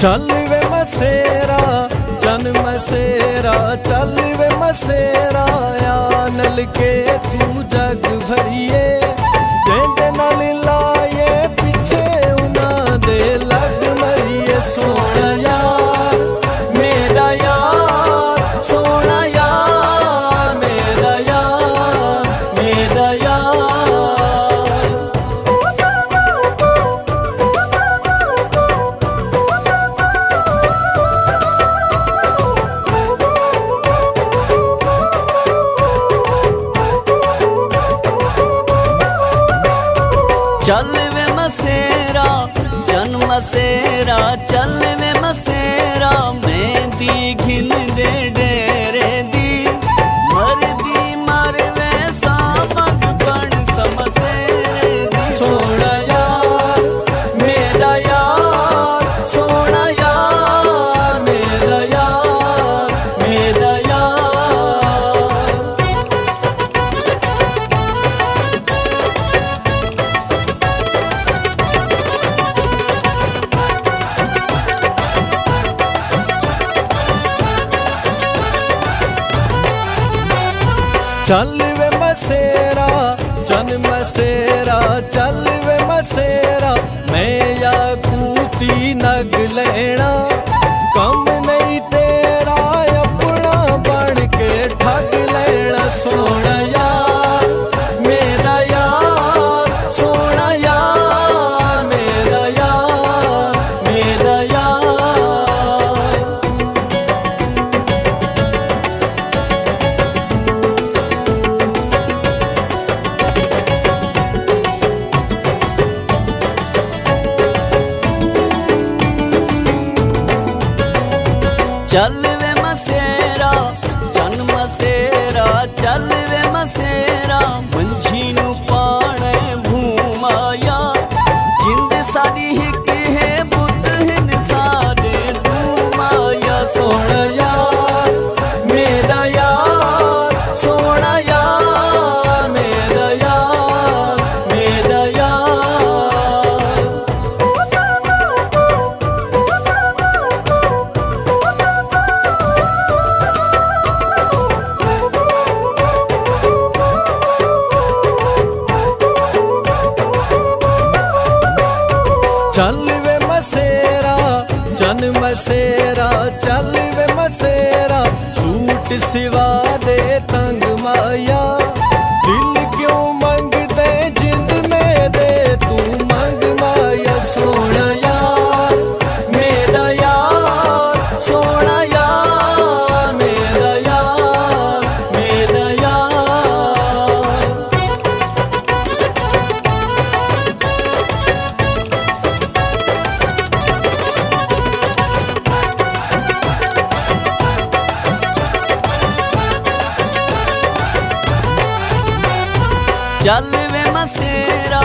चल वे मसेरा जन मसेरा चल वे मसेरा नल के तू जग भरिए। चल वे मसेरा जन मसेरा चल वे मसेरा मैं दी घिन दे चल वे मसेरा चल मसेरा चल चल ਚੱਲ ਵੇ ਮਸੇਰਾ ਜਨ ਮਸੇਰਾ ਚੱਲ ਵੇ ਮਸੇਰਾ ਸੂਟ ਸਿਵਾ ਦੇ ਤੰਗ ਮਾਇਆ। ਚੱਲ ਵੇ ਮਸੇਰਾ